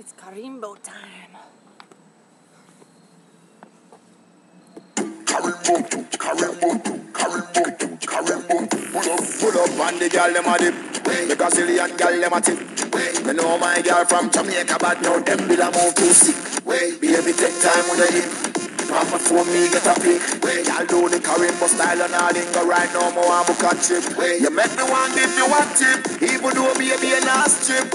It's Carimbo time. Carimbo, Carimbo, Carimbo, Carimbo. Pull up, pull up on the girl them a dip. The Brazilian girl them a tip. Me know my girl from Jamaica, but now them bill a move too sick. Baby, take time with the hip. Mama for me get a pick. Y'all do the Carimbo style and all in go right now. More I'm a trip. You make me want give you one tip. Even though a trip.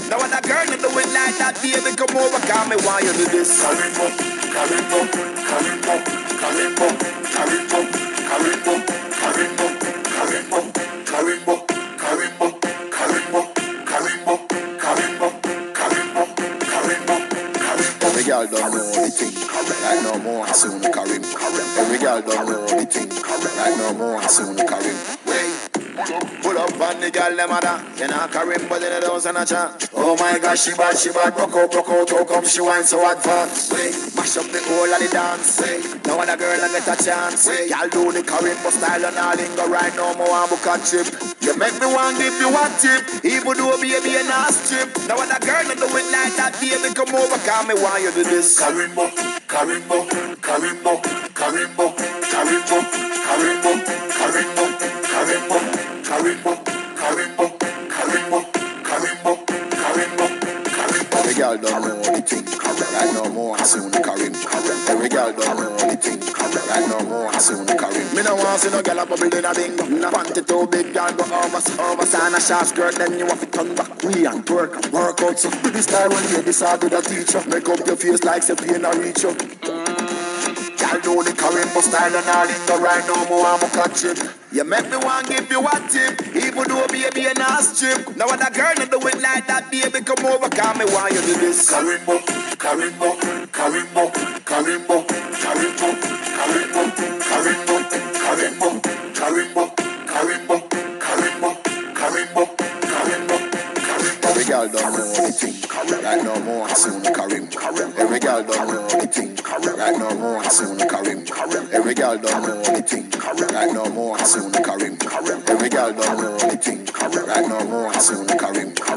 Now when a girl you do it like that, baby come over, call me why you do this. Carimbo, Carimbo, Carimbo, Carimbo, Carimbo, Carimbo, Carimbo, Carimbo, Carimbo, Carimbo, Carimbo, Carimbo, Carimbo, Carimbo, Carimbo, Carimbo. Every girl don't know the thing. Right now, more soon Karim. Every girl don't know the thing. Right now, more soon Karim. Pull up on the girl, them mother. Then I carry him, but then it doesn't a chat. Oh my gosh, she bad, she bad. Broke out, broke out, how come she wine so advanced? Mash up the whole of the dance. Now when a girl and get a chance. Y'all do the Carimbo style and all in linger right now, more I'm a chip. You make me want give you a tip. Even though baby and a strip. Now when a girl and do it like that, baby come over, call me why you do this. Carimbo, Carimbo, Carimbo, Carimbo, Carimbo, Carimbo. Every girl don't know the thing. Right more soon Karim. Every girl don't know the thing. Right more soon Karim. Me no want see no girl up bubble in a bingo. No panty too big, girl go over, over, sign a short skirt, then you have to turn back. We and twerk and work out. So this style when you decide to the teacher. Make up your face like say pain a reach. Do the Carimbo style and all in the right now, more I'm a catch it. You make me want give you a tip, even though baby a nice strip. Now when a girl not do it like that, baby come over, call me why you do this. Carimbo, Carimbo, Carimbo, Carimbo, Carimbo, Carimbo, Carimbo, Carimbo, Carimbo, Carimbo, Carimbo, girl don't know the thing. Right now, more soon Karim. Every girl don't know the thing. Right now, more soon Karim. Every girl don't know the thing. Right now, more soon Karim. Every girl don't know the thing. Right now, more soon Karim.